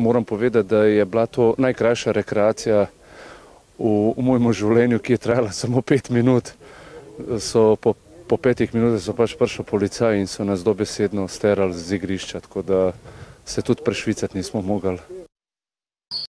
moram povedati, da je bila to najkrajša rekreacija v, v mojem življenju, ki je trajala samo pet minut. So po, po petih minutah so pač prišli policaji in so nas dobesedno sterali z igrišča, tako da se tudi prešvicati nismo mogli.